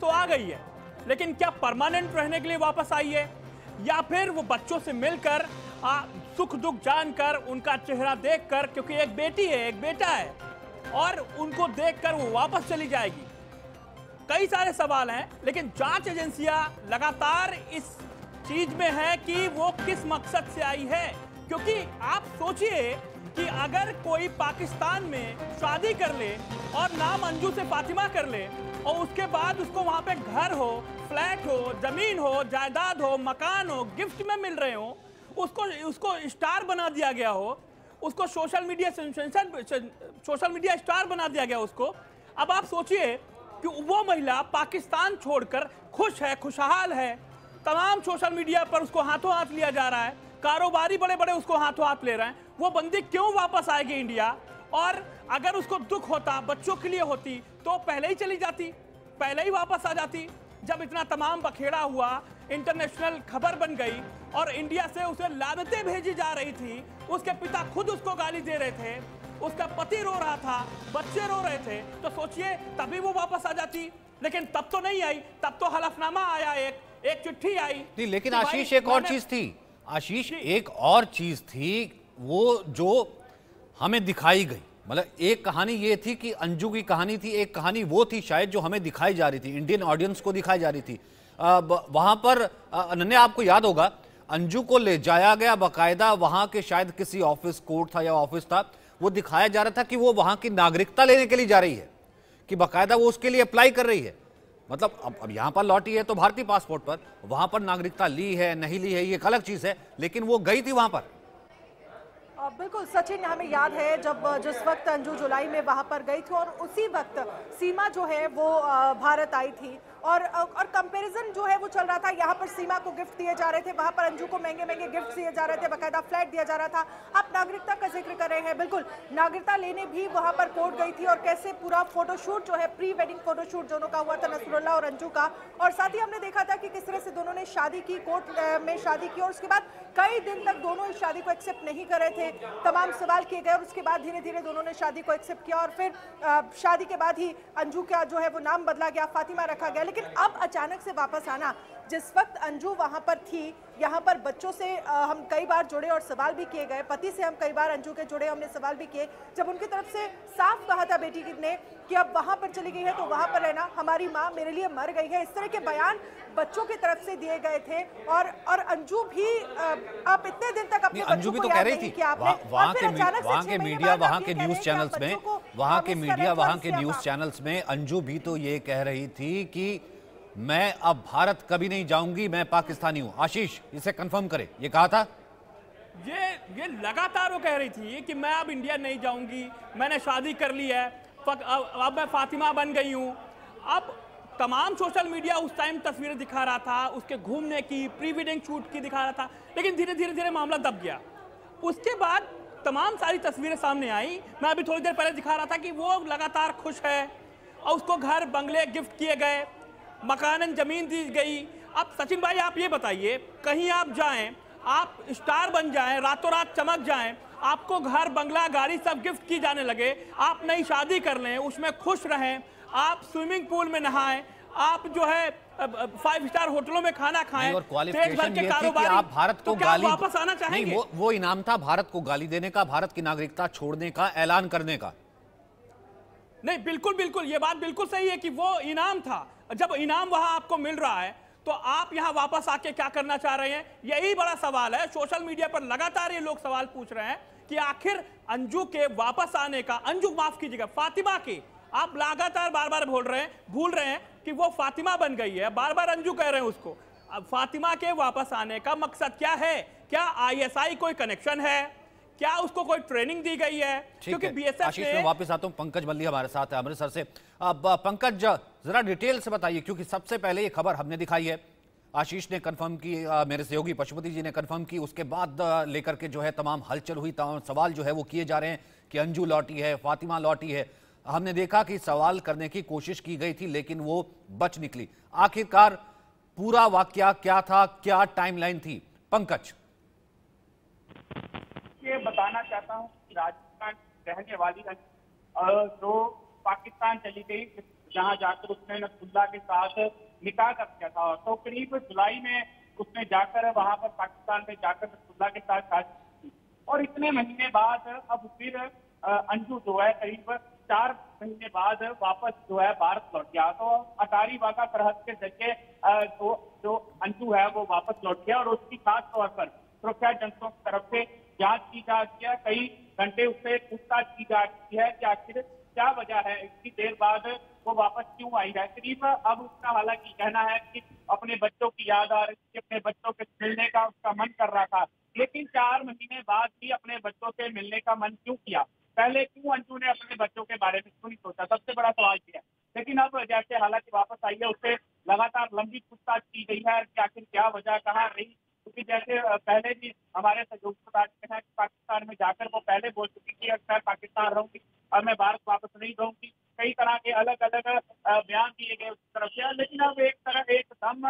तो आ गई है। लेकिन क्या परमानेंट रहने के लिए वापस आई है? या फिर वो बच्चों से मिलकर आ, सुख दुख जानकर उनका चेहरा देखकर क्योंकि एक बेटी है एक बेटा है और उनको देखकर वो वापस चली जाएगी। कई सारे सवाल हैं लेकिन जाँच एजेंसियाँ लगातार इस चीज़ में है कि वो किस मकसद से आई है। क्योंकि आप सोचिए कि अगर कोई पाकिस्तान में शादी कर ले और नाम अंजू से फातिमा कर ले और उसके बाद उसको वहाँ पे घर हो, फ्लैट हो, ज़मीन हो, जायदाद हो, मकान हो, गिफ्ट में मिल रहे हो, उसको उसको स्टार बना दिया गया हो, उसको social media social media star बना दिया गया उसको। अब आप सोचिए कि वो महिला पाकिस्तान छोड़कर खुश है, खुशहाल है, तमाम सोशल मीडिया पर उसको हाथों हाथ लिया जा रहा है, कारोबारी बड़े बड़े उसको हाथों हाथ ले रहे हैं, वो बंदी क्यों वापस आएगी इंडिया? और अगर उसको दुख होता बच्चों के लिए होती तो पहले ही चली जाती पहले ही वापस आ जाती। जब इतना तमाम बखेड़ा हुआ इंटरनेशनल खबर बन गई और इंडिया से उसे लानतें भेजी जा रही थी उसके पिता खुद उसको गाली दे रहे थे उसका पति रो रहा था बच्चे रो रहे थे तो सोचिए तभी वो वापस आ जाती। लेकिन तब तो नहीं आई तब तो हलफनामा आया एक एक चिट्ठी आई नहीं लेकिन आशीष एक और चीज़ थी। आशीष एक और चीज़ थी वो जो हमें दिखाई गई। मतलब एक कहानी ये थी कि अंजू की कहानी थी, एक कहानी वो थी शायद जो हमें दिखाई जा रही थी इंडियन ऑडियंस को दिखाई जा रही थी। ब- वहाँ पर अनन्या, आपको याद होगा, अंजू को ले जाया गया बकायदा, वहाँ के शायद किसी ऑफ़िस कोर्ट था या ऑफ़िस था, वो दिखाया जा रहा था कि वो वहाँ की नागरिकता लेने के लिए जा रही है, कि बकायदा वो उसके लिए अप्लाई कर रही है। मतलब अब अब यहाँ पर लौटी है तो भारतीय पासपोर्ट पर, वहाँ पर नागरिकता ली है, नहीं ली है, ये एक अलग चीज़ है, लेकिन वो गई थी वहाँ पर। बिल्कुल सचिन, हमें याद है जब, जिस वक्त अंजू जुलाई में वहाँ पर गई थी और उसी वक्त सीमा जो है वो भारत आई थी। और और कंपैरिजन जो है वो चल रहा था, यहाँ पर सीमा को गिफ्ट दिए जा रहे थे, वहाँ पर अंजू को महँगे महँगे गिफ्ट दिए जा रहे थे, बकायदा फ्लैट दिया जा रहा था। आप नागरिकता का ज़िक्र कर रहे हैं, बिल्कुल, नागरिकता लेने भी वहाँ पर कोर्ट गई थी और कैसे पूरा फोटोशूट जो है प्री वेडिंग फोटोशूट दोनों का हुआ था, नसरुल्ला और अंजू का। और साथ ही हमने देखा था कि किस तरह से दोनों ने शादी की कोर्ट में शादी की और उसके बाद कई दिन तक दोनों इस शादी को एक्सेप्ट नहीं कर रहे थे। तमाम सवाल किए गए और उसके बाद धीरे धीरे दोनों ने शादी को एक्सेप्ट किया और फिर शादी के बाद ही अंजू का जो है वो नाम बदला गया, फातिमा रखा गया। लेकिन अब अचानक से वापस आना जिस वक्त अंजू वहाँ पर थी यहाँ पर बच्चों से हम कई बार जुड़े और सवाल भी किए गए। पति से हम कई बार अंजू के जुड़े हमने सवाल भी किए। जब उनकी तरफ़ से साफ़ कहा था बेटी ने कि अब वहाँ पर चली गई है तो वहाँ पर रहना हमारी माँ मेरे लिए मर गई है। इस तरह के बयान बच्चों की तरफ़ से दिए गए थे और और अंजू भी आप इतने दिन तक अपने अंजू भी तो कह रही थी वहाँ के वहाँ के मीडिया वहाँ के न्यूज़ चैनल्स में वहाँ के मीडिया वहाँ के न्यूज़ चैनल्स में अंजू भी तो ये कह रही थी कि मैं अब भारत कभी नहीं जाऊँगी, मैं पाकिस्तानी हूँ। आशीष, इसे कंफर्म करे। ये कहा था? ये ये लगातार वो कह रही थी कि मैं अब इंडिया नहीं जाऊँगी, मैंने शादी कर ली है अब अब मैं फातिमा बन गई हूँ। अब तमाम सोशल मीडिया उस टाइम तस्वीरें दिखा रहा था, उसके घूमने की प्री वेडिंग शूट की दिखा रहा था, लेकिन धीरे धीरे धीरे मामला दब गया। उसके बाद तमाम सारी तस्वीरें सामने आई, मैं अभी थोड़ी देर पहले दिखा रहा था कि वो लगातार खुश है और उसको घर बंगले गिफ्ट किए गए। मकानन ज़मीन दी गई। अब सचिन भाई आप ये बताइए कहीं आप जाएँ आप स्टार बन जाएँ रातों रात चमक जाएँ आपको घर बंगला गाड़ी सब गिफ्ट की जाने लगे आप नई शादी कर लें उसमें खुश रहें आप स्विमिंग पूल में नहाएँ आप जो है फाइव स्टार होटलों में खाना खाएँ और देश भर क्वालिफिकेशन के ये थी कि आप भारत तो को क्या गाली वापस आना चाहेंगे? वो वो इनाम था भारत को गाली देने का भारत की नागरिकता छोड़ने का ऐलान करने का। नहीं बिल्कुल बिल्कुल ये बात बिल्कुल सही है कि वो इनाम था। जब इनाम वहाँ आपको मिल रहा है तो आप यहाँ वापस आके क्या करना चाह रहे हैं? यही बड़ा सवाल है। सोशल मीडिया पर लगातार ये लोग सवाल पूछ रहे हैं कि आखिर अंजू के वापस आने का, अंजू माफ़ कीजिएगा, फातिमा की, आप लगातार बार बार बोल रहे हैं, भूल रहे हैं कि वो फातिमा बन गई है। बार बार अंजू कह रहे हैं उसको। अब फातिमा के वापस आने का मकसद क्या है? क्या आईएसआई कोई कनेक्शन है? क्या उसको कोई ट्रेनिंग दी गई है? क्योंकि बीएसएफ आशीष मैं वापस आता हूँ। पंकज मल्ली हमारे साथ है अमृतसर से। अब पंकज जरा डिटेल से बताइए क्योंकि सबसे पहले ये खबर हमने दिखाई है। आशीष ने कंफर्म की मेरे सहयोगी पशुपति जी ने कंफर्म की उसके बाद लेकर के जो है तमाम हलचल हुई तमाम सवाल जो है वो किए जा रहे हैं कि अंजू लौटी है फातिमा लौटी है। हमने देखा कि सवाल करने की कोशिश की गई थी लेकिन वो बच निकली। आखिरकार पूरा वाक्य क्या था क्या टाइमलाइन थी? पंकज। ये बताना चाहता हूँ कि राजस्थान रहने वाली जो पाकिस्तान चली गई, जहाँ जाकर उसने नसरुल्ला के साथ निकाह कर दिया था। तो करीब जुलाई में उसने जाकर वहाँ पर पाकिस्तान में जाकर नसरुल्ला के साथ शादी और इतने महीने बाद अब फिर अंजू जो है, करीब चार महीने बाद वापस जो है, भारत लौट गया। तो अटारी वाघा सरहद के ज़रिए जो जो अंजू है, वो वापस लौट गया और उसकी खास तौर पर सुरक्षा एजेंसियों की तरफ़ से जाँच की जा रही है, कई घंटे उससे पूछताछ की जा रही है कि आखिर क्या वजह है? इतनी देर बाद वो वापस क्यों आई है? करीब अब उसका हालाँकि कहना है कि अपने बच्चों की याद आ रही थी अपने बच्चों के मिलने का उसका मन कर रहा था। लेकिन चार महीने बाद भी अपने बच्चों से मिलने का मन क्यों किया? पहले क्यों अंजू ने अपने बच्चों के बारे में क्यों नहीं सोचा? सबसे बड़ा सवाल ये है। लेकिन अब जैसे हालाँकि वापस आई है उससे लगातार लंबी पूछताछ की गई है कि आखिर क्या वजह, कहाँ रही क्योंकि जैसे पहले भी हमारे सहयोग बताते हैं कि पाकिस्तान में जाकर वो पहले बोल चुकी थी अगर मैं पाकिस्तान रहूँगी और मैं भारत वापस नहीं रहूँगी कई तरह के अलग अलग बयान दिए गए उसकी तरफ़ से। लेकिन अब एक तरह, एक दम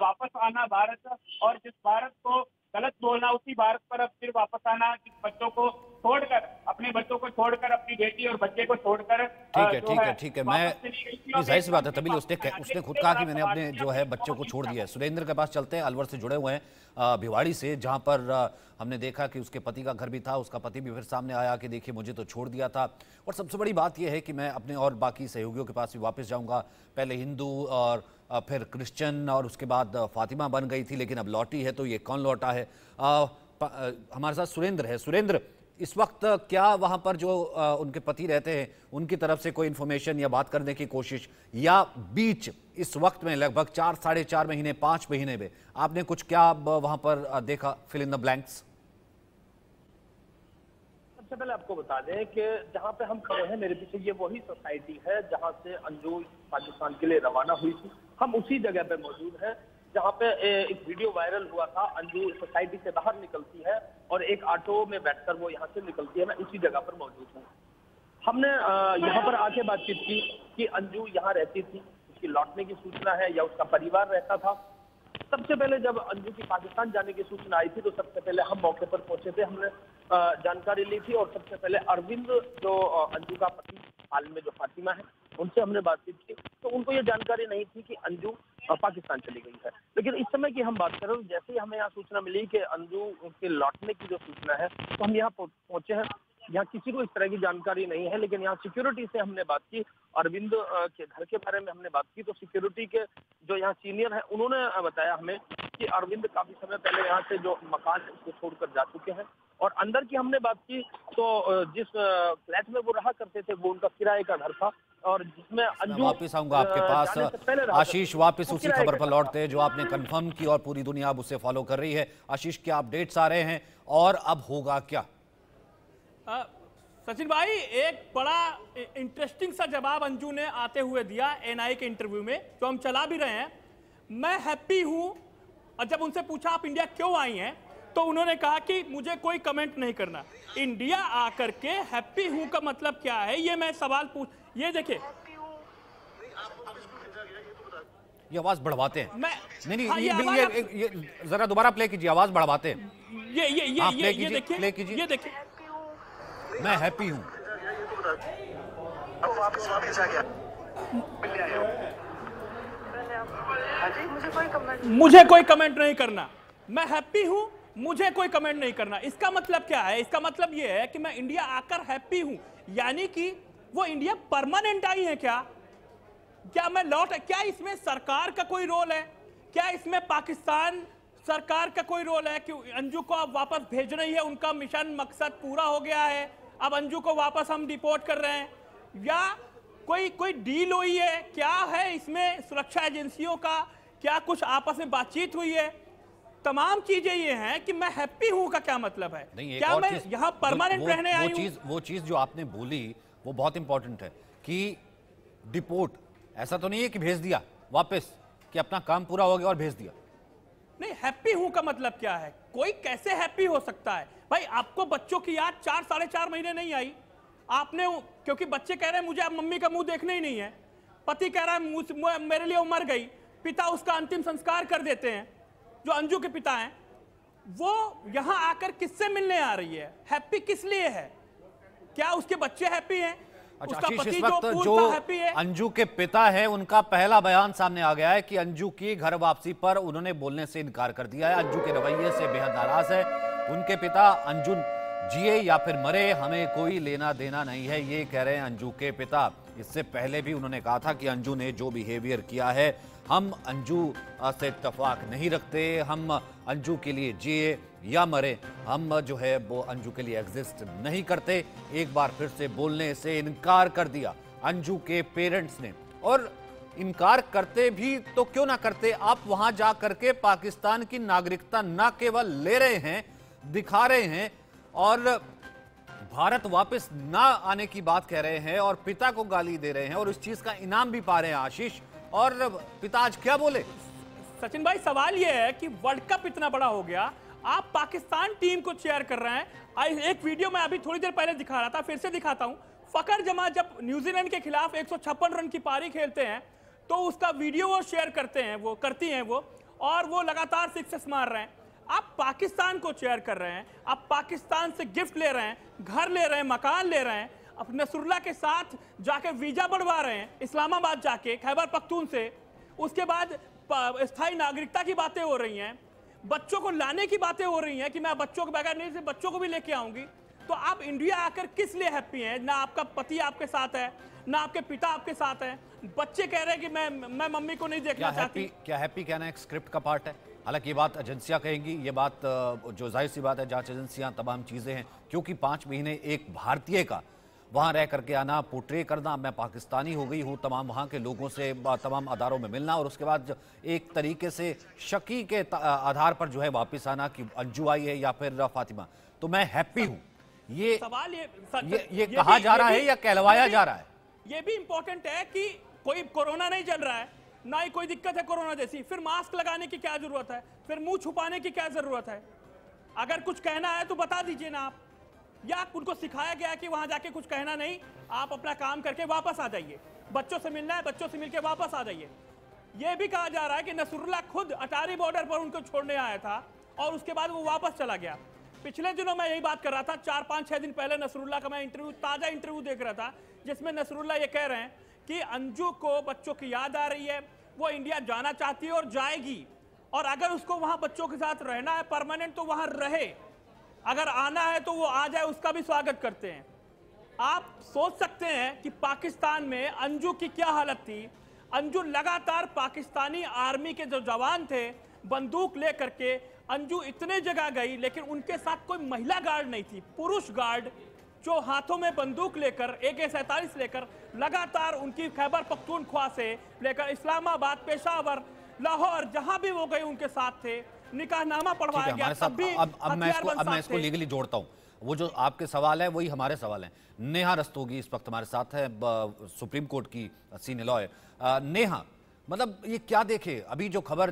वापस आना भारत और जिस भारत को गलत बोलना, उसी भारत पर अब फिर वापस आना जिस बच्चों को छोड़कर अपने बच्चों को छोड़कर अपनी बेटी और बच्चे को छोड़कर ठीक है ठीक है ठीक है। मैं ज़ाहिर सी बात है तभी उसने उसने खुद कहा कि मैंने अपने जो है बच्चों को छोड़ दिया है। सुरेंद्र के पास चलते हैं अलवर से जुड़े हुए हैं भिवाड़ी से जहाँ पर हमने देखा कि उसके पति का घर भी था उसका पति भी फिर सामने आया कि देखिए मुझे तो छोड़ दिया था। और सबसे बड़ी बात यह है कि मैं अपने और बाकी सहयोगियों के पास भी वापस जाऊँगा। पहले हिंदू और फिर क्रिश्चियन और उसके बाद फातिमा बन गई थी लेकिन अब लौटी है तो ये कौन लौटा है? प- अ, हमारे साथ सुरेंद्र है। सुरेंद्र इस वक्त क्या वहाँ पर जो उनके पति रहते हैं, उनकी तरफ़ से कोई इन्फॉर्मेशन या बात करने की कोशिश? या बीच इस वक्त में लगभग चार, साढ़े चार महीने, पाँच महीने में आपने कुछ क्या वहाँ पर देखा? फिल इन द ब्लैंक्स सबसे पहले आपको बता दें कि जहाँ पे हम खड़े हैं, मेरे पीछे ये वही सोसाइटी है जहाँ से अंजू पाकिस्तान के लिए रवाना हुई थी। हम उसी जगह पे मौजूद हैं। जहाँ पे एक वीडियो वायरल हुआ था, अंजू सोसाइटी से बाहर निकलती है और एक ऑटो में बैठकर वो यहाँ से निकलती है, मैं उसी जगह पर मौजूद हूँ। हमने यहाँ पर आके बातचीत की कि अंजू यहाँ रहती थी, उसकी लौटने की सूचना है या उसका परिवार रहता था। सबसे पहले जब अंजू की पाकिस्तान जाने की सूचना आई थी तो सबसे पहले हम मौके पर पहुँचे थे, हमने जानकारी ली थी और सबसे पहले अरविंद, जो अंजू का पति हाल में जो फातिमा है, उनसे हमने बातचीत की। तो उनको ये जानकारी नहीं थी कि अंजू पाकिस्तान चली गई है। लेकिन इस समय की हम बात करें, जैसे ही हमें यहाँ सूचना मिली कि अंजू के लौटने की जो सूचना है तो हम यहाँ पहुँचे हैं। यहाँ किसी को इस तरह की जानकारी नहीं है लेकिन यहाँ सिक्योरिटी से हमने बात की अरविंद के घर के बारे में हमने बात की तो सिक्योरिटी के जो यहाँ सीनियर है उन्होंने बताया हमें कि अरविंद काफ़ी समय पहले यहाँ से जो मकान है उसको छोड़कर जा चुके हैं। और अंदर की हमने बात की तो जिस फ्लैट में वो रहा करते थे वो उनका किराए का घर था और जिसमें वापस आऊँगा आपके पास। आशीष। वापस उसी खबर पर लौटते हैं जो आपने कंफर्म की और पूरी दुनिया अब उसे फॉलो कर रही है। आशीष क्या अपडेट्स आ रहे हैं? और अब होगा क्या? सचिन भाई एक बड़ा इंटरेस्टिंग सा जवाब अंजू ने आते हुए दिया एनआई के इंटरव्यू में जो हम चला भी रहे हैं। मैं हैप्पी हूँ और जब उनसे पूछा आप इंडिया क्यों आई हैं? तो उन्होंने कहा कि मुझे कोई कमेंट नहीं करना। इंडिया आकर के हैप्पी हूँ का मतलब क्या है? ये मैं सवाल पूछ ये देखिए। ये आवाज़ बढ़वाते हैं। मैं नहीं नहीं हाँ, ये, आवाज़ ये, ये, ये जरा दोबारा प्ले कीजिए आवाज़ बढ़वाते हैं। ये ये ये ये ये देखिए कीजिए। ये देखिए। मैं हैप्पी हूँ। हूँ। मुझे कोई कमेंट मुझे कोई कमेंट नहीं करना। मैं हैप्पी हूँ मुझे कोई कमेंट नहीं करना। इसका मतलब क्या है? इसका मतलब ये है कि मैं इंडिया आकर हैप्पी हूँ। यानी कि वो इंडिया परमानेंट आई है क्या? क्या मैं लौट क्या इसमें सरकार का कोई रोल है? क्या इसमें पाकिस्तान सरकार का कोई रोल है कि अंजू को आप वापस भेज रही है? उनका मिशन मकसद पूरा हो गया है। अब अंजू को वापस हम डिपोर्ट कर रहे हैं। या कोई कोई डील हुई है? क्या है इसमें सुरक्षा एजेंसियों का? क्या कुछ आपस में बातचीत हुई है? तमाम चीज़ें ये हैं कि मैं हैप्पी हूँ का क्या मतलब है? नहीं क्या मैं यहाँ परमानेंट रहने आई हूँ? चीज़ वो चीज़ जो आपने बोली वो बहुत इंपॉर्टेंट है कि डिपोर्ट ऐसा तो नहीं है कि भेज दिया वापस कि अपना काम पूरा हो गया और भेज दिया। नहीं हैप्पी हूँ का मतलब क्या है? कोई कैसे हैप्पी हो सकता है? भाई आपको बच्चों की याद चार साढ़े चार महीने नहीं आई। आपने क्योंकि बच्चे कह रहे हैं मुझे अब मम्मी का मुँह देखना ही नहीं है। पति कह रहा है मेरे लिए मर गई। पिता उसका अंतिम संस्कार कर देते हैं जो अंजू के पिता हैं। वो यहाँ आकर किससे मिलने आ रही है? हैप्पी किस लिए है? क्या उसके बच्चे हैप्पी हैं? अच्छा उसका पति जो जो हैप्पी है। अंजू के पिता है उनका पहला बयान सामने आ गया है कि अंजू की घर वापसी पर उन्होंने बोलने से इनकार कर दिया है। अंजू के रवैये से बेहद नाराज़ है। उनके पिता अंजू जिए या फिर मरे, हमें कोई लेना देना नहीं है, ये कह रहे हैं अंजू के पिता। इससे पहले भी उन्होंने कहा था कि अंजू ने जो बिहेवियर किया है, हम अंजू से इतफाक नहीं रखते, हम अंजू के लिए जिए या मरे, हम जो है वो अंजू के लिए एग्जिस्ट नहीं करते। एक बार फिर से बोलने से इनकार कर दिया अंजू के पेरेंट्स ने। और इनकार करते भी तो क्यों ना करते? आप वहाँ जा करके पाकिस्तान की नागरिकता ना केवल ले रहे हैं दिखा रहे हैं और भारत वापस ना आने की बात कह रहे हैं और पिता को गाली दे रहे हैं और इस चीज़ का इनाम भी पा रहे हैं आशीष। और पिता आज क्या बोले? सचिन भाई, सवाल यह है कि वर्ल्ड कप इतना बड़ा हो गया, आप पाकिस्तान टीम को चेयर कर रहे हैं। एक वीडियो मैं अभी थोड़ी देर पहले दिखा रहा था, फिर से दिखाता हूँ। फकर जमा जब न्यूजीलैंड के खिलाफ 156 रन की पारी खेलते हैं तो उसका वीडियो वो शेयर करते हैं, वो करती हैं वो, और वो लगातार सिक्सेस मार रहे हैं। आप पाकिस्तान को चेयर कर रहे हैं आप पाकिस्तान से गिफ्ट ले रहे हैं घर ले रहे हैं मकान ले रहे हैं अब नसरुल्ला के साथ जाके वीज़ा बढ़वा रहे हैं इस्लामाबाद जाके खैबर पख्तून से उसके बाद स्थायी नागरिकता की बातें हो रही हैं बच्चों को लाने की बातें हो रही हैं कि मैं बच्चों के बगैर नहीं से बच्चों को भी लेके आऊँगी तो आप इंडिया आकर किस लिए हैप्पी हैं? ना आपका पति आपके साथ है ना आपके पिता आपके साथ हैं बच्चे कह रहे हैं कि मैं मैं मम्मी को नहीं देखना चाहती। क्या हैप्पी कहना एक स्क्रिप्ट का पार्ट है। हालाँकि ये बात एजेंसियाँ कहेंगी ये बात जो ज़ाहिर सी बात है जाँच एजेंसियाँ तमाम चीज़ें हैं क्योंकि पाँच महीने एक भारतीय का वहाँ रह करके आना पोट्रे करना मैं पाकिस्तानी हो गई हूँ तमाम वहाँ के लोगों से तमाम अदारों में मिलना और उसके बाद एक तरीके से शकी के आधार पर जो है वापस आना कि अंजू आई है या फिर फातिमा। तो मैं हैप्पी हूँ। ये सवाल ये ये ये कहा जा रहा है या कहलवाया जा रहा है? ये भी इंपॉर्टेंट है कि कोई कोरोना नहीं चल रहा है। ना ही कोई दिक्कत है कोरोना जैसी। फिर मास्क लगाने की क्या ज़रूरत है? फिर मुँह छुपाने की क्या ज़रूरत है? अगर कुछ कहना है तो बता दीजिए ना आप। या उनको सिखाया गया कि वहाँ जाके कुछ कहना नहीं, आप अपना काम करके वापस आ जाइए। बच्चों से मिलना है, बच्चों से मिलके वापस आ जाइए। ये भी कहा जा रहा है कि नसरुल्ला खुद अटारी बॉर्डर पर उनको छोड़ने आया था और उसके बाद वो वापस चला गया। पिछले दिनों मैं यही बात कर रहा था, चार, पाँच, छह दिन पहले नसरुल्ला का मैं इंटरव्यू ताज़ा इंटरव्यू देख रहा था, जिसमें नसरुल्ला ये कह रहे हैं कि अंजू को बच्चों की याद आ रही है, वो इंडिया जाना चाहती है और जाएगी। और अगर उसको वहाँ बच्चों के साथ रहना है परमानेंट तो वहाँ रहे। अगर आना है तो वो आ जाए, उसका भी स्वागत करते हैं। आप सोच सकते हैं कि पाकिस्तान में अंजू की क्या हालत थी। अंजू लगातार पाकिस्तानी आर्मी के जो जवान थे, बंदूक लेकर के अंजू इतने जगह गई, लेकिन उनके साथ कोई महिला गार्ड नहीं थी, पुरुष गार्ड जो हाथों में बंदूक लेकर ए के सैतालीस लेकर लगातार उनकी खैबर पख्तूनख्वा से लेकर इस्लामाबाद पेशावर लाहौर जहाँ भी वो गए उनके साथ थे। निकाहनामा पढ़वाया गया तब भी अब अब मैं इसको अब मैं इसको लीगली जोड़ता हूँ। वो जो आपके सवाल है वही हमारे सवाल हैं। नेहा रस्तोगी इस वक्त हमारे साथ है सुप्रीम कोर्ट की सीनियर लॉयर। नेहा मतलब ये क्या देखे? अभी जो खबर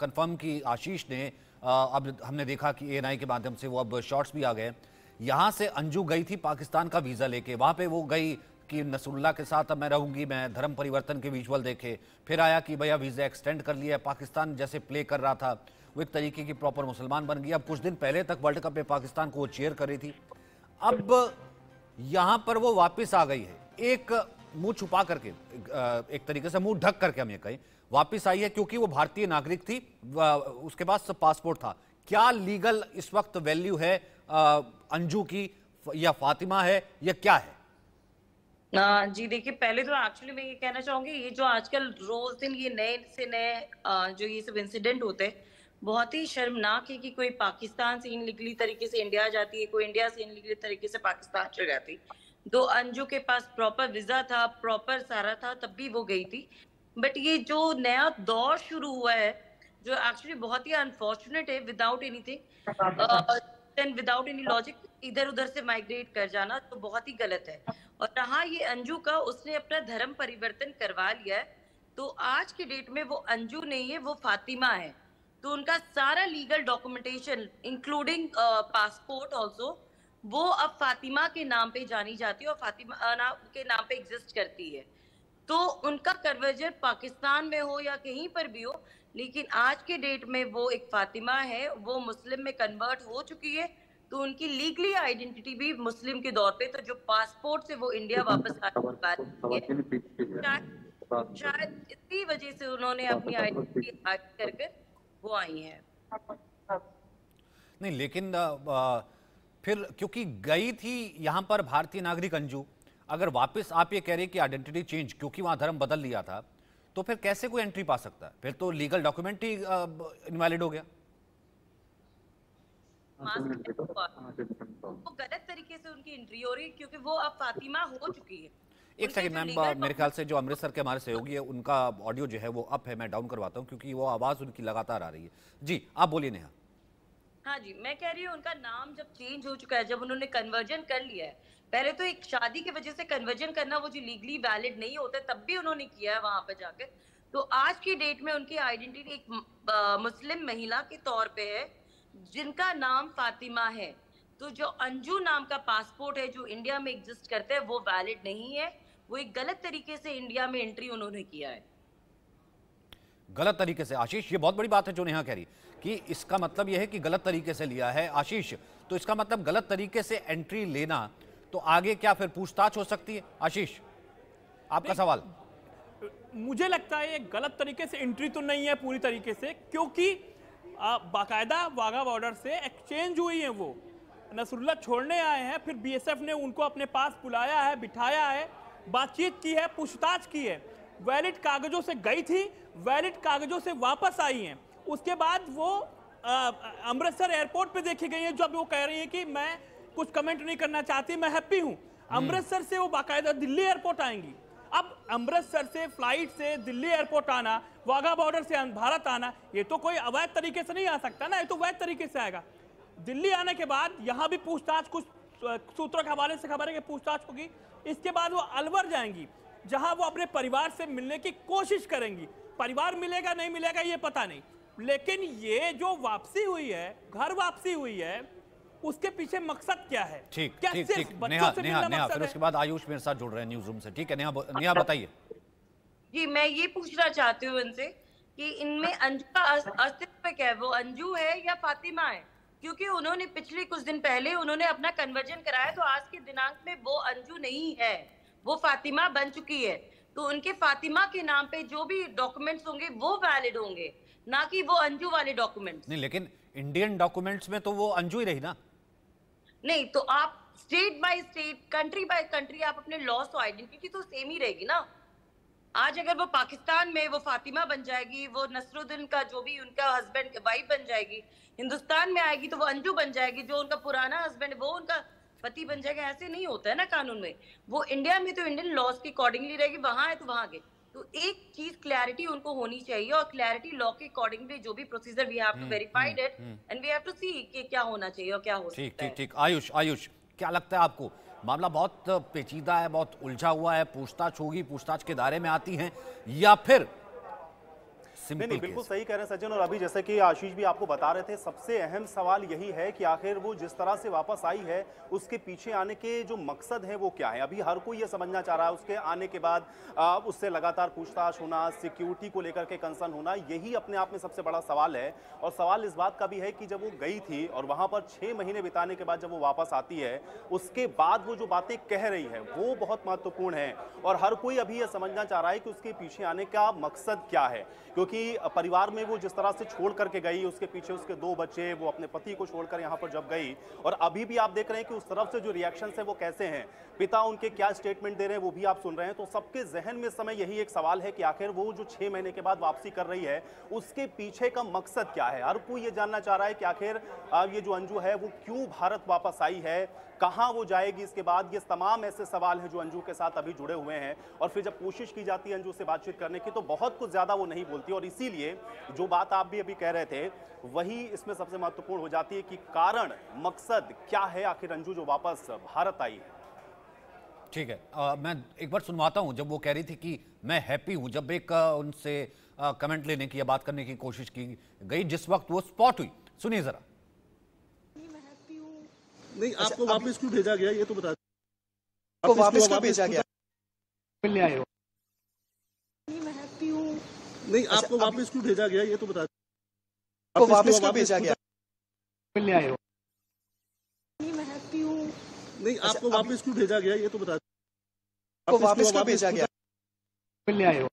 कंफर्म की आशीष ने अब हमने देखा कि एएनआई के माध्यम से वो अब शॉर्ट्स भी आ गए यहाँ से अंजू गई थी पाकिस्तान का वीज़ा लेके। वहाँ पे वो गई कि नसरुल्ला के साथ अब मैं रहूँगी, मैं धर्म परिवर्तन के विजुअल देखे। फिर आया कि भैया वीज़ा एक्सटेंड कर लिया पाकिस्तान जैसे प्ले कर रहा था, वो एक तरीके की प्रॉपर मुसलमान बन गई। अब कुछ दिन पहले तक वर्ल्ड कप में पाकिस्तान को वो चेयर कर रही थी। अब यहाँ पर वो वापस आ गई है। एक मुँह छुपा करके एक तरीके से मुँह ढक करके हम ये कहें, वापस आई है क्योंकि वो भारतीय नागरिक थी उसके पास पासपोर्ट था। क्या लीगल इस वक्त वैल्यू है? अंजू की या फातिमा है या क्या है? आ, जी देखिए पहले तो एक्चुअली मैं ये कहना चाहूँगी ये जो आजकल रोज दिन ये नए से नए जो ये सब इंसिडेंट होते हैं बहुत ही शर्मनाक है कि कोई पाकिस्तान से इनलीगली तरीके से इंडिया जाती है कोई इंडिया से इनलीगली तरीके से पाकिस्तान चल जाती तो अंजू के पास प्रॉपर वीज़ा था प्रॉपर सारा था तब भी वो गई थी। बट ये जो नया दौर शुरू हुआ है जो एक्चुअली बहुत ही अनफॉर्चुनेट है without anything then without any logic इधर उधर से माइग्रेट कर जाना तो बहुत ही गलत है। और रहा ये अंजू का, उसने अपना धर्म परिवर्तन करवा लिया है। तो आज के डेट में वो अंजू नहीं है, वो फातिमा है। तो उनका सारा legal documentation including passport also वो अब फातिमा के नाम पे जानी जाती है और फातिमा नाम के नाम पे एग्जिस्ट करती है। तो उनका कन्वर्जन पाकिस्तान में हो या कहीं पर भी हो लेकिन आज के डेट में वो एक फातिमा है वो मुस्लिम में कन्वर्ट हो चुकी है तो उनकी लीगली आइडेंटिटी भी मुस्लिम के दौर पे तो जो पासपोर्ट से वो इंडिया वापस आ शायद शायद इसी वजह से उन्होंने अपनी आइडेंटिटी हाइड कर कर वो आई हैं। नहीं लेकिन आ, फिर क्योंकि गई थी यहाँ पर भारतीय नागरिक अंजू अगर वापस आप ये कह रहे कि आइडेंटिटी चेंज क्योंकि वहाँ धर्म बदल लिया था तो फिर कैसे कोई एंट्री पा सकता है? फिर तो लीगल डॉक्यूमेंट ही इनवैलिड हो गया। वो गलत तरीके से उनकी एंट्री हो रही है क्योंकि वो अब फातिमा हो चुकी है। एक सेकंड मैम मेरे ख्याल से जो अमृतसर के हमारे सहयोगी है उनका ऑडियो जो है वो अप है मैं डाउन करवाता हूँ क्योंकि वो आवाज़ उनकी लगातार आ रही है। जी आप बोलिए नेहा। हाँ जी मैं कह रही हूँ उनका नाम जब चेंज हो चुका है जब उन्होंने कन्वर्जन कर लिया है पहले तो एक शादी की वजह से कन्वर्जन करना वो जो लीगली वैलिड नहीं होता, तब भी उन्होंने किया है वहाँ पर जाकर तो आज की डेट में उनकी आइडेंटिटी एक मुस्लिम महिला के तौर पे है, जिनका नाम फातिमा है। तो जो अंजू नाम का पासपोर्ट है, जो इंडिया में एग्जिस्ट करता है, वो वैलिड नहीं है। वो एक गलत तरीके से इंडिया में एंट्री उन्होंने किया है। गलत तरीके से। आशीष, ये बहुत बड़ी बात है जो नेहा कह रही, कि इसका मतलब यह है कि गलत तरीके से लिया है आशीष। तो इसका मतलब गलत तरीके से एंट्री लेना तो आगे क्या फिर पूछताछ हो सकती है? आशीष आपका सवाल। मुझे लगता है ये गलत तरीके से एंट्री तो नहीं है पूरी तरीके से क्योंकि बाकायदा वाघा बॉर्डर से एक्सचेंज हुई है वो। नसरुल्ला छोड़ने आए हैं फिर बीएसएफ ने उनको अपने पास बुलाया है बिठाया है बातचीत की है पूछताछ की है। वैलिड कागजों से गई थी वैलिड कागजों से वापस आई हैं। उसके बाद वो अमृतसर एयरपोर्ट पे देखी गई है जब वो कह रही है कि मैं कुछ कमेंट नहीं करना चाहती मैं हैप्पी हूँ। अमृतसर से वो बाकायदा दिल्ली एयरपोर्ट आएँगी। अब अमृतसर से फ़्लाइट से दिल्ली एयरपोर्ट आना वाघा बॉर्डर से भारत आना ये तो कोई अवैध तरीके से नहीं आ सकता ना ये तो वैध तरीके से आएगा। दिल्ली आने के बाद यहाँ भी पूछताछ कुछ सूत्रों के हवाले से खबर है कि पूछताछ होगी। इसके बाद वो अलवर जाएँगी जहाँ वो अपने परिवार से मिलने की कोशिश करेंगी। परिवार मिलेगा नहीं मिलेगा ये पता नहीं। लेकिन ये जो वापसी हुई है घर वापसी हुई है उसके पीछे मकसद क्या है? ठीक ठीक ठीक। नेहा नेहा नेहा फिर उसके बाद आयुष मेरे साथ जुड़ रहे हैं न्यूज़ रूम से ठीक है? नेहा नेहा बताइए। जी मैं ये पूछना चाहती हूँ इनसे कि इनमें अंजू का अस्तित्व क्या है? वो अंजू है या फातिमा है? क्योंकि उन्होंने पिछले कुछ दिन पहले उन्होंने अपना कन्वर्जन कराया तो आज के दिनांक में वो अंजू नहीं है। वो फातिमा बन चुकी है। तो उनके फातिमा के नाम पे जो भी डॉक्यूमेंट्स होंगे वो वैलिड होंगे। ना कि वो अंजू वाले डॉक्यूमेंट्स नहीं लेकिन इंडियन डॉक्यूमेंट्स में तो वो अंजू ही रही ना? नहीं तो आप state by state country by country आप अपने लॉस तो आइडेंटिटी तो सेम ही रहेगी ना। आज अगर वो पाकिस्तान में वो फातिमा बन जाएगी, वो नसरुद्दीन का जो भी उनका हस्बैंड वाइफ बन जाएगी, हिंदुस्तान में आएगी तो वो अंजू बन जाएगी, जो उनका पुराना हस्बैंड वो उनका पति बन जाएगा। ऐसे नहीं होता है ना कानून में। वो इंडिया में तो इंडियन लॉज के अकॉर्डिंगली रहेगी, वहाँ है तो वहाँ के तो एक चीज़ क्लैरिटी उनको होनी चाहिए और क्लैरिटी लॉ के अकॉर्डिंगली जो भी procedure we have to verified it and we have to see कि क्या होना चाहिए और क्या हो ठीक ठीक ठीक। आयुष आयुष क्या लगता है आपको? मामला बहुत पेचीदा है बहुत उलझा हुआ है पूछताछ होगी पूछताछ के दायरे में आती है या फिर नहीं नहीं बिल्कुल सही कह रहे हैं सज्जन। और अभी जैसे कि आशीष भी आपको बता रहे थे सबसे अहम सवाल यही है कि आखिर वो जिस तरह से वापस आई है उसके पीछे आने के जो मकसद है वो क्या है? अभी हर कोई ये समझना चाह रहा है उसके आने के बाद उससे लगातार पूछताछ होना सिक्योरिटी को लेकर के कंसर्न होना यही अपने आप में सबसे बड़ा सवाल है। और सवाल इस बात का भी है कि जब वो गई थी और वहाँ पर छह महीने बिताने के बाद जब वो वापस आती है उसके बाद वो जो बातें कह रही है वो बहुत महत्वपूर्ण है। और हर कोई अभी यह समझना चाह रहा है कि उसके पीछे आने का मकसद क्या है? क्योंकि परिवार में वो जिस तरह से छोड़ करके गई, उसके पीछे उसके दो बच्चे, वो अपने पति को छोड़कर यहाँ पर जब गई, और अभी भी आप देख रहे हैं कि उस तरफ़ से जो रिएक्शन है वो कैसे हैं। पिता उनके क्या स्टेटमेंट दे रहे हैं वो भी आप सुन रहे हैं। तो सबके जहन में समय यही एक सवाल है कि आखिर वो जो छह महीने के बाद वापसी कर रही है, उसके पीछे का मकसद क्या है? हर कोई ये जानना चाह रहा है कि आखिर ये जो अंजू है, वो क्यों भारत वापस आई है? कहाँ वो जाएगी इसके बाद ये तमाम ऐसे सवाल हैं जो अंजू के साथ अभी जुड़े हुए हैं। और फिर जब कोशिश की जाती है अंजू से बातचीत करने की तो बहुत कुछ ज़्यादा वो नहीं बोलती। और इसीलिए जो बात आप भी अभी कह रहे थे वही इसमें सबसे महत्वपूर्ण हो जाती है कि कारण मकसद क्या है आखिर अंजू जो वापस भारत आई है? ठीक है। आ, मैं एक बार सुनवाता हूँ जब वो कह रही थी कि मैं हैप्पी हूँ जब एक उनसे कमेंट लेने की या बात करने की कोशिश की गई जिस वक्त वो स्पॉट हुई। सुनिए जरा। नहीं अच्छा, आपको वापस क्यों भेजा गया? ये तो बता आपको वापस क्यों भेजा गया? मिलने आए हो। नहीं अच्छा, आपको वापस क्यों भेजा गया? ये तो बता आपको वापस क्यों भेजा गया? मिलने आए हो। नहीं आपको वापस क्यों भेजा गया? ये तो बता आपको वापस क्यों भेजा गया? मिलने आए हो।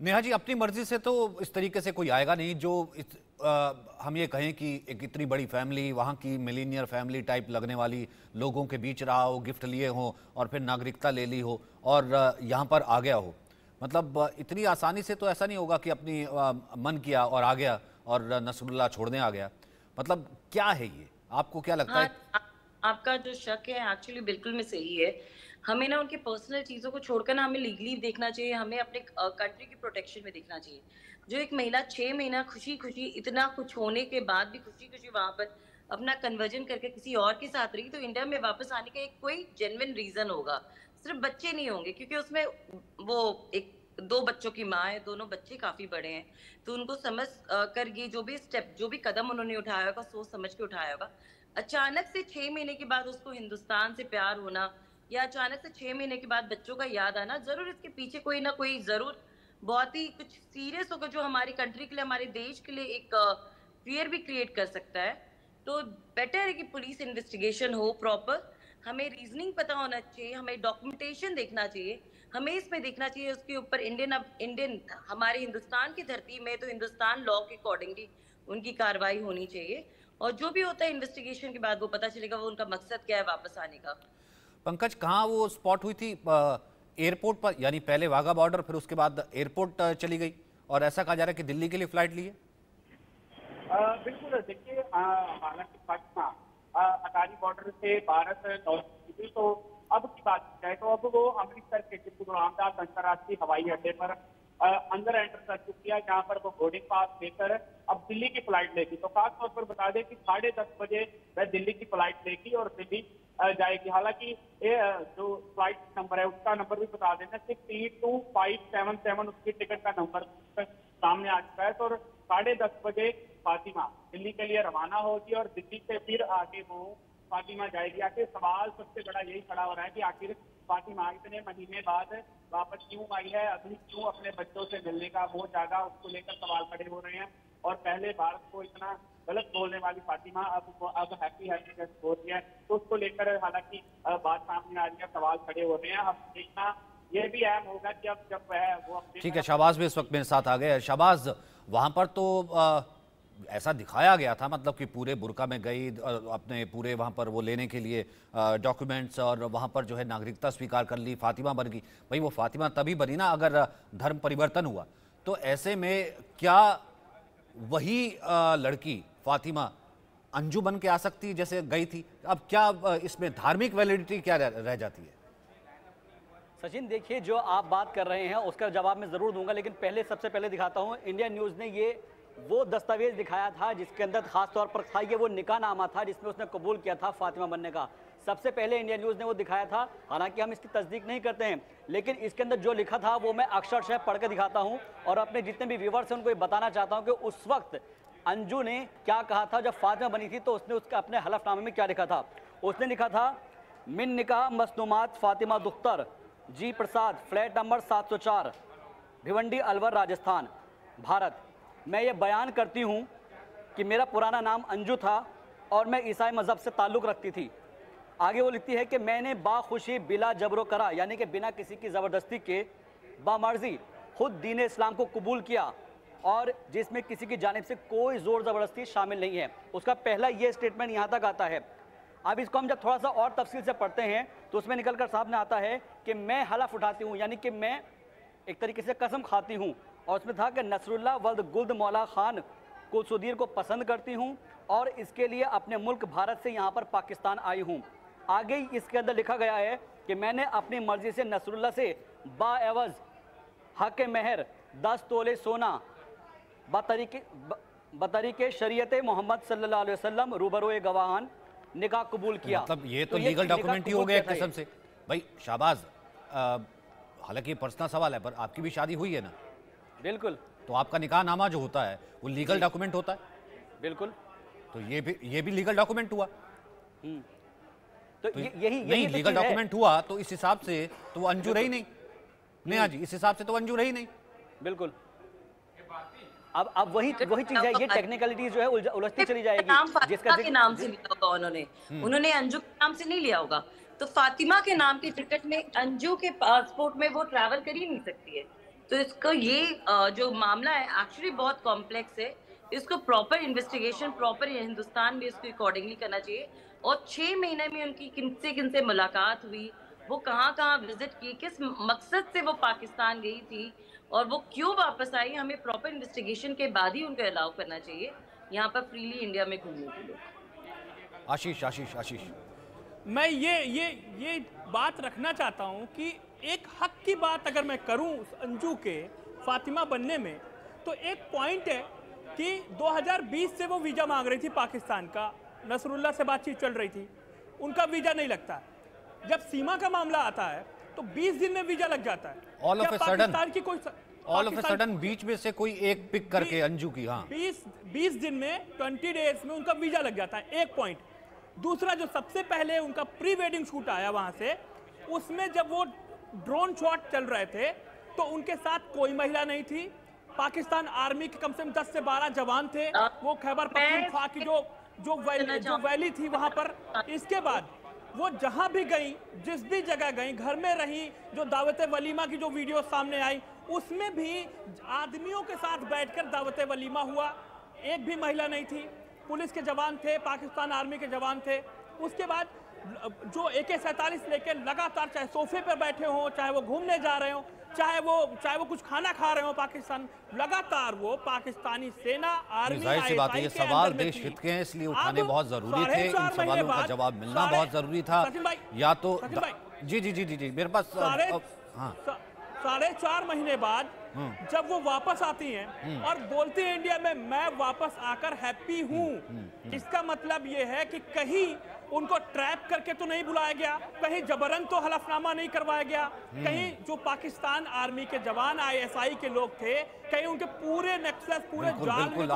नेहा जी अपनी मर्ज़ी से तो इस तरीके से कोई आएगा नहीं जो इस, आ, हम ये कहें कि एक इतनी बड़ी फैमिली वहाँ की मिलीनियर फैमिली टाइप लगने वाली लोगों के बीच रहा हो गिफ्ट लिए हो और फिर नागरिकता ले ली हो और यहाँ पर आ गया हो। मतलब इतनी आसानी से तो ऐसा नहीं होगा कि अपनी आ, मन किया और आ गया और नसरुल्ला छोड़ने आ गया। मतलब क्या है ये? आपको क्या लगता हाँ, है आ, आपका जो शक है एक्चुअली बिल्कुल में सही है। हमें ना उनके पर्सनल चीज़ों को छोड़कर ना हमें लीगली देखना चाहिए, हमें अपने कंट्री की प्रोटेक्शन में देखना चाहिए। जो एक महिला छह महीना खुशी खुशी इतना कुछ होने के बाद भी खुशी खुशी वहाँ पर अपना कन्वर्जन करके किसी और के साथ रही तो इंडिया में वापस आने का एक कोई जेनविन रीजन होगा। सिर्फ़ बच्चे नहीं होंगे, क्योंकि उसमें वो एक, दो बच्चों की माँ है, दोनों बच्चे काफ़ी बड़े हैं। तो उनको समझ कर ये जो भी स्टेप जो भी कदम उन्होंने उठाया होगा, सोच समझ के उठाया होगा। अचानक से छह महीने के बाद उसको हिंदुस्तान से प्यार होना या अचानक से छह महीने के बाद बच्चों का याद आना, ज़रूर इसके पीछे कोई ना कोई ज़रूर बहुत ही कुछ सीरियस होगा जो हमारी कंट्री के लिए, हमारे देश के लिए एक फियर भी क्रिएट कर सकता है। तो बेटर है कि पुलिस इन्वेस्टिगेशन हो प्रॉपर हमें रीजनिंग पता होना चाहिए, हमें डॉक्यूमेंटेशन देखना चाहिए। हमें इसमें देखना चाहिए, उसके ऊपर इंडियन अब इंडियन हमारे हिंदुस्तान की धरती में तो हिंदुस्तान लॉ के अकॉर्डिंगली उनकी कार्रवाई होनी चाहिए। और जो भी होता है इन्वेस्टिगेशन के बाद वो पता चलेगा, वो उनका मकसद क्या है वापस आने का। पंकज, कहाँ वो स्पॉट हुई थी एयरपोर्ट पर? यानी पहले वाघा बॉर्डर फिर उसके बाद एयरपोर्ट चली गई। और ऐसा कहा जा रहा है कि दिल्ली के लिए फ़्लाइट लिए बिल्कुल, देखिए हालाँकि फातिमा अटारी बॉर्डर से भारत तो अब की बात की जाए तो अब वो अमृतसर के टिप्पू रामदास अंतर्राष्ट्रीय हवाई अड्डे पर अंदर एंटर कर चुकी है, जहाँ पर वो बोर्डिंग पास लेकर अब दिल्ली की फ़्लाइट लेगी। तो खासतौर पर बता दें कि साढ़े दस बजे वह दिल्ली की फ़्लाइट लेगी और दिल्ली जाएगी। हालाँकि जो फ़्लाइट नंबर है, उसका नंबर भी बता देना। Six eight two five seven seven उसकी टिकट का नंबर सामने आ चुका है। तो साढ़े दस बजे फातिमा, दिल्ली के लिए रवाना होगी और दिल्ली से फिर आगे वो फातिमा जाएगी। आखिर सवाल सबसे बड़ा यही खड़ा हो रहा है कि आखिर फातिमा, इतने महीने बाद वापस क्यों आई है? अभी क्यों अपने बच्चों से मिलने का वो जागा उसको लेकर सवाल खड़े हो रहे हैं? और पहले भारत को इतना गलत बोलने वाली फातिमा अब अब हैप्पी हैप्पी बोल रही है तो उसको लेकर हालाँकि बात सामने आ रही है, सवाल खड़े हो रहे हैं। अब देखना, ये भी अहम होगा कि अब जब वह, वो ठीक है शहबाज भी इस वक्त मेरे साथ आ गए। शहबाज वहाँ पर तो ऐसा दिखाया गया था मतलब कि पूरे बुरका में गई अपने पूरे वहाँ पर वो लेने के लिए डॉक्यूमेंट्स और वहाँ पर जो है नागरिकता स्वीकार कर ली, फातिमा बन गई। भाई वो फातिमा तभी बनी ना अगर धर्म परिवर्तन हुआ। तो ऐसे में क्या वही लड़की, फातिमा, अंजू बन के आ सकती जैसे गई थी। अब क्या इसमें धार्मिक वैलिडिटी क्या रह जाती है? सचिन, देखिए, जो आप बात कर रहे हैं, उसका जवाब मैं ज़रूर दूँगा, लेकिन पहले, सबसे पहले दिखाता हूँ इंडिया न्यूज़ ने ये, वो दस्तावेज़ दिखाया था, जिसके अंदर खास तौर पर था, ये वो निका नामा था, जिसमें उसने कबूल किया था फातिमा बनने का। सबसे पहले इंडिया न्यूज़ ने वो दिखाया था, हालाँकि हम इसकी तस्दीक नहीं करते हैं, लेकिन इसके अंदर जो लिखा था वो मैं अक्षरशः पढ़ के दिखाता हूँ और अपने जितने भी व्यूवर्स हैं उनको ये बताना चाहता हूँ कि उस वक्त अंजू ने क्या कहा था, जब फातिमा बनी थी तो उसने उसके अपने हलफनामे में क्या लिखा था? उसने लिखा था, मिन निका मसनूमात फातिमा दुख्तर, G Prasad, flat number 704 Bhiwandi Alwar, Rajasthan, Bharat. मैं ये बयान करती हूँ कि मेरा पुराना नाम अंजू था और मैं ईसाई मज़हब से ताल्लुक़ रखती थी। आगे वो लिखती है कि मैंने बाखुशी बिला जबरो करा, यानी कि बिना किसी की ज़बरदस्ती के बामर्जी खुद दीन इस्लाम को कबूल किया और जिसमें किसी की जानब से कोई ज़ोर ज़बरदस्ती शामिल नहीं है। उसका पहला ये स्टेटमेंट यहाँ तक आता है। अब इसको हम जब थोड़ा सा और तफसील से पढ़ते हैं तो उसमें निकल कर सामने आता है कि मैं हलफ उठाती हूँ, यानी कि मैं एक तरीके से कसम खाती हूँ। और उसमें था कि नसरुल्ला वल्द गुल्द मौला खान को सुदीर को पसंद करती हूँ और इसके लिए अपने मुल्क भारत से यहाँ पर पाकिस्तान आई हूँ। आगे ही इसके अंदर लिखा गया है कि मैंने अपनी मर्ज़ी से नसरुल्ला से बावज हक महर दस तोले सोना बतरीके बतरीके शरीयत मोहम्मद सल्लल्लाहु अलैहि वसल्लम रूबरो गवाहान निकाह कबूल किया। मतलब ये तो, तो लीगल डॉक्यूमेंट ही हो गया एक किस्म से। भाई शाहबाज हालाँकि पर्सनल सवाल है पर आपकी भी शादी हुई है ना? बिल्कुल। तो आपका निकाह नामा जो होता है वो लीगल डॉक्यूमेंट होता है? बिल्कुल। तो ये भी ये भी लीगल डॉक्यूमेंट हुआ? हम्म। तो, तो यही नहीं तो लीगल डॉक्यूमेंट हुआ तो इस हिसाब से तो वो अंजू रही नहीं। नेहा। जी इस हिसाब से तो अंजू रही नहीं। बिल्कुल। अब अब वही वही चीज़ है ये टेक्निकलिटीज जो है उलझती चली जाएगी नाम जिसका के नाम से लिया होगा उन्होंने। हम्म। उन्होंने अंजू के नाम से नहीं लिया होगा। तो फातिमा के नाम के टिकट में अंजू के पासपोर्ट में वो ट्रैवल कर ही नहीं सकती है। तो इसको ये जो मामला है एक्चुअली बहुत कॉम्प्लेक्स है। इसको प्रॉपर इन्वेस्टिगेशन प्रॉपर हिंदुस्तान में इसको अकॉर्डिंगली करना चाहिए। और छः महीने में उनकी किनसे किनसे मुलाकात हुई वो कहाँ कहाँ विज़िट की किस मकसद से वो पाकिस्तान गई थी और वो क्यों वापस आई हमें प्रॉपर इन्वेस्टिगेशन के बाद ही उनको अलाउ करना चाहिए। यहाँ पर फ्रीली इंडिया में घूमने के लिए। आशीष आशीष आशीष। मैं ये ये ये बात रखना चाहता हूँ कि एक हक की बात अगर मैं करूँ उस अंजू के फातिमा बनने में तो एक पॉइंट है कि 2020 से वो वीज़ा मांग रही थी पाकिस्तान का। नसरुल्ला से बातचीत चल रही थी। उनका वीज़ा नहीं लगता। जब सीमा का मामला आता है तो 20 दिन में वीज़ा लग जाता है। Of क्या पाकिस्तान की कोई ऑल ऑफ़ सडन बीच में से कोई एक पिक करके अंजू की हाँ। 20 20 दिन में 20 डेज़ में उनका वीज़ा लग जाता है एक पॉइंट दूसरा जो सबसे पहले उनका प्री वेडिंग शूट आया वहाँ से उसमें जब वो ड्रोन शॉट चल रहे थे तो उनके साथ कोई महिला नहीं थी पाकिस्तान आर्मी के कम से कम 10 से 12 जवान थे। वो खैबर पख्तूनख्वा की जो जो वैली जो वैली थी वहाँ पर इसके बाद वो जहाँ भी गई जिस भी जगह गई घर में रही जो दावत वलीमा की जो वीडियो सामने आई उसमें भी आदमियों के साथ बैठकर दावत वलीमा हुआ। एक भी महिला नहीं थी। पुलिस के जवान थे पाकिस्तान आर्मी के जवान थे। उसके बाद जो ए के सैतालीस लेके लगातार चाहे सोफे पर बैठे हों चाहे वो घूमने जा रहे हों चाहे वो चाहे वो कुछ खाना खा रहे हो पाकिस्तान लगातार वो पाकिस्तानी सेना आर्मी ज़ाहिर सी बात है ये सवाल देश हित के हैं इसलिए उठाने बहुत ज़रूरी थे इन सवालों का जवाब मिलना बहुत ज़रूरी था। या तो जी जी जी जी जी मेरे पास हाँ। साढ़े चार महीने बाद हम्म। जब वो वापस आती हैं हम्म। और बोलती हैं इंडिया में मैं वापस आकर हैप्पी हूँ इसका मतलब ये है कि कहीं उनको ट्रैप करके तो नहीं बुलाया गया कहीं जबरन तो हलफनामा नहीं करवाया गया हम्म। कहीं जो पाकिस्तान आर्मी के जवान आईएसआई के लोग थे कहीं उनके पूरे नक्सल पूरे जाल में तो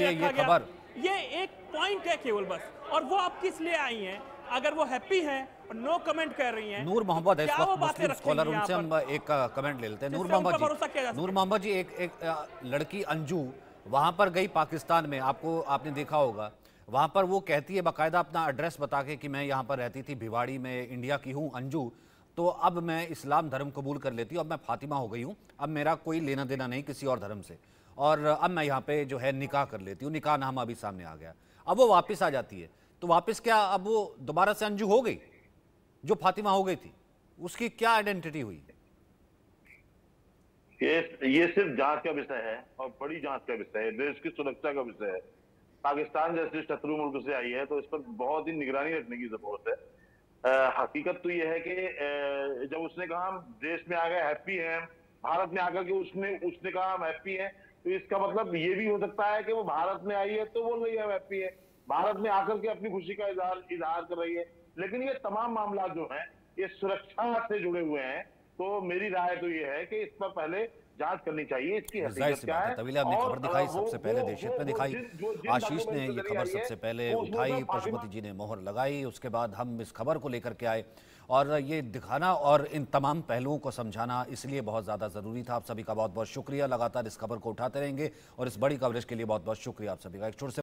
ये। खबर। ये एक पॉइंट है केवल बस और वो आप किस लिए आई हैं अगर वो हैप्पी हैं और नो कमेंट कर रही हैं नूर मोहम्मद है वो बातें स्कॉलर उनसे हम एक कमेंट ले लेते हैं। नूर मोहम्मद जी नूर मोहम्मद जी एक एक लड़की अंजू वहाँ पर गई पाकिस्तान में आपको आपने देखा होगा। वहाँ पर वो कहती है बाकायदा अपना एड्रेस बता के कि मैं यहाँ पर रहती थी भिवाड़ी में इंडिया की हूँ अंजू। तो अब मैं इस्लाम धर्म कबूल कर लेती हूँ अब मैं फातिमा हो गई हूँ अब मेरा कोई लेना देना नहीं किसी और धर्म से। और अब मैं यहाँ पे जो है निकाह कर लेती हूँ निकाह नामा अभी सामने आ गया। अब वो वापस आ जाती है। तो वापस क्या अब वो दोबारा से अंजू हो गई? जो फातिमा हो गई थी उसकी क्या आइडेंटिटी हुई? ये ये सिर्फ़ जाँच का विषय है और बड़ी जाँच का विषय है देश की सुरक्षा का विषय है। पाकिस्तान जैसे शत्रु मुल्क से आई है तो इस पर बहुत ही निगरानी रखने की ज़रूरत है। अ, हकीकत तो ये है कि जब उसने कहा हम देश में आ गए हैप्पी हैं भारत में आकर के उसने उसने कहा हम हैप्पी हैं तो इसका मतलब ये भी हो सकता है कि वो भारत में आई है तो बोल रही है हम हैप्पी है। भारत में आकर के अपनी खुशी का इजहार इजहार कर रही है। लेकिन ये तमाम मामला जो है ये सुरक्षा से जुड़े हुए हैं तो मेरी राय तो ये है कि इस पर पहले जाँच करनी चाहिए इसकी हकीकत क्या है। आपने खबर दिखाई सबसे पहले में आशीष ने ये खबर सबसे पहले उठाई तो पशुपति जी ने मोहर लगाई उसके बाद हम इस खबर को लेकर के आए। और ये दिखाना और इन तमाम पहलुओं को समझाना इसलिए बहुत ज़्यादा ज़रूरी था। आप सभी का बहुत बहुत शुक्रिया। लगातार इस खबर को उठाते रहेंगे और इस बड़ी कवरेज के लिए बहुत बहुत शुक्रिया आप सभी का। एक छोटे से